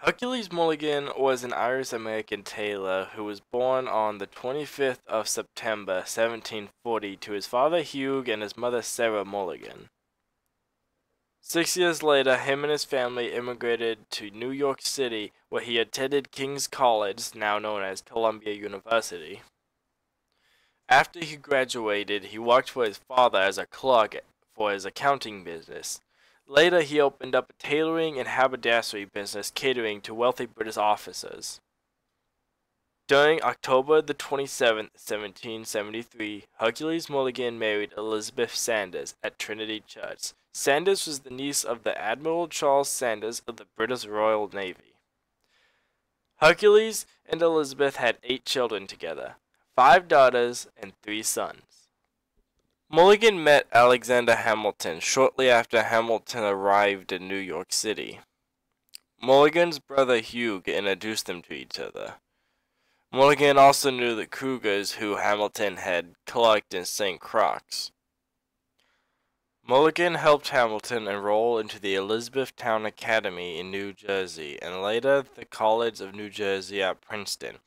Hercules Mulligan was an Irish American tailor who was born on the 25th of September 1740 to his father Hugh and his mother Sarah Mulligan. Six years later, him and his family immigrated to New York City, where he attended King's College, now known as Columbia University. After he graduated, he worked for his father as a clerk for his accounting business. Later, he opened up a tailoring and haberdashery business catering to wealthy British officers. During October the 27th, 1773, Hercules Mulligan married Elizabeth Sanders at Trinity Church. Sanders was the niece of the Admiral Charles Sanders of the British Royal Navy. Hercules and Elizabeth had eight children together, five daughters and three sons. Mulligan met Alexander Hamilton shortly after Hamilton arrived in New York City. Mulligan's brother Hugh introduced them to each other. Mulligan also knew the Crugers who Hamilton had collected in St. Croix. Mulligan helped Hamilton enroll into the Elizabethtown Academy in New Jersey and later the College of New Jersey at Princeton,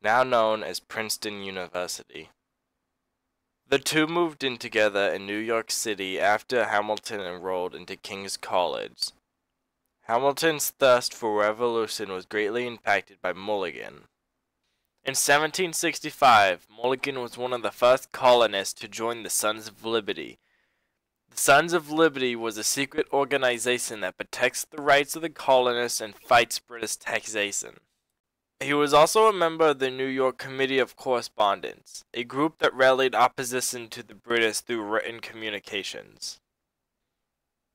now known as Princeton University. The two moved in together in New York City after Hamilton enrolled into King's College. Hamilton's thirst for revolution was greatly impacted by Mulligan. In 1765, Mulligan was one of the first colonists to join the Sons of Liberty. The Sons of Liberty was a secret organization that protects the rights of the colonists and fights British taxation. He was also a member of the New York Committee of Correspondence, a group that rallied opposition to the British through written communications.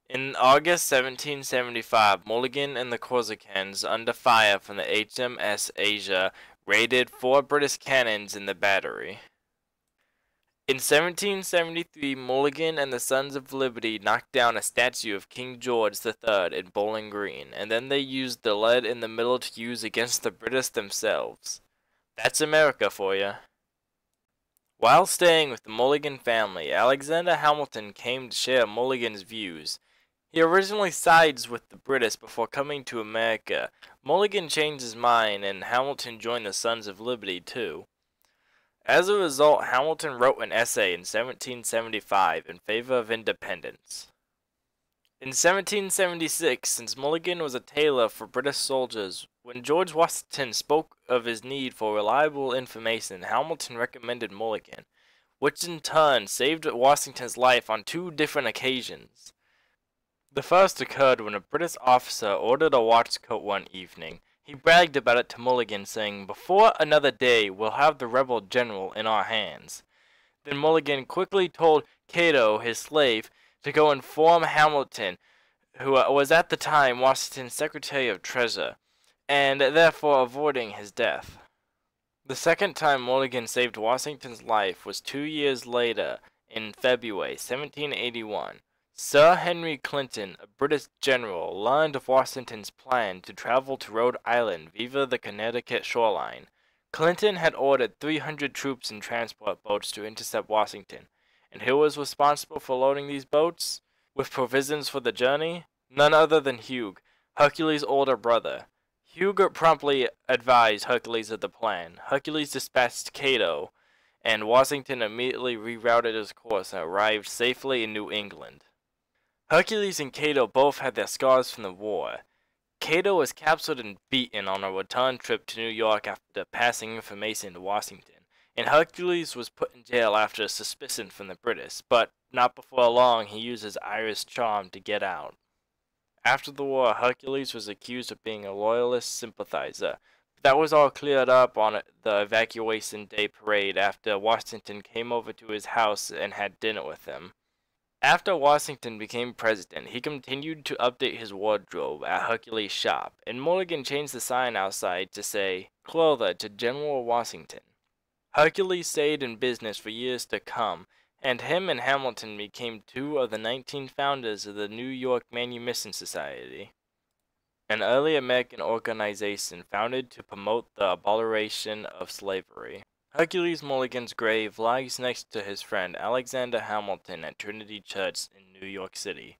In August 1775, Mulligan and the Corsicans, under fire from the HMS Asia, raided four British cannons in the battery. In 1773, Mulligan and the Sons of Liberty knocked down a statue of King George III in Bowling Green, and then they used the lead in the middle to use against the British themselves. That's America for you. While staying with the Mulligan family, Alexander Hamilton came to share Mulligan's views. He originally sides with the British before coming to America. Mulligan changed his mind, and Hamilton joined the Sons of Liberty too. As a result, Hamilton wrote an essay in 1775 in favor of independence. In 1776, since Mulligan was a tailor for British soldiers, when George Washington spoke of his need for reliable information, Hamilton recommended Mulligan, which in turn saved Washington's life on two different occasions. The first occurred when a British officer ordered a watch coat one evening, he bragged about it to Mulligan, saying, Before another day, we'll have the rebel general in our hands. Then Mulligan quickly told Cato, his slave, to go inform Hamilton, who was at the time Washington's Secretary of Treasury, and therefore avoiding his death. The second time Mulligan saved Washington's life was two years later, in February 1781. Sir Henry Clinton, a British general, learned of Washington's plan to travel to Rhode Island via the Connecticut shoreline. Clinton had ordered 300 troops and transport boats to intercept Washington. And who was responsible for loading these boats? With provisions for the journey? None other than Hugh, Hercules' older brother. Hugh promptly advised Hercules of the plan. Hercules dispatched Cato, and Washington immediately rerouted his course and arrived safely in New England. Hercules and Cato both had their scars from the war. Cato was captured and beaten on a return trip to New York after passing information to Washington, and Hercules was put in jail after a suspicion from the British, but not before long he used his Irish charm to get out. After the war, Hercules was accused of being a loyalist sympathizer, but that was all cleared up on the evacuation day parade after Washington came over to his house and had dinner with him. After Washington became president, he continued to update his wardrobe at Hercules' shop, and Mulligan changed the sign outside to say, Clother to General Washington. Hercules stayed in business for years to come, and him and Hamilton became two of the 19 founders of the New York Manumission Society, an early American organization founded to promote the abolition of slavery. Hercules Mulligan's grave lies next to his friend Alexander Hamilton at Trinity Church in New York City.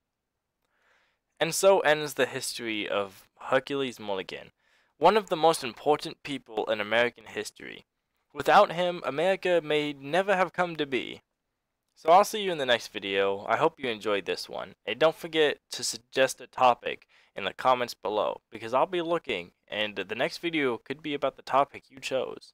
And so ends the history of Hercules Mulligan. one of the most important people in American history. Without him, America may never have come to be. So I'll see you in the next video. I hope you enjoyed this one. And don't forget to suggest a topic in the comments below because I'll be looking and the next video could be about the topic you chose.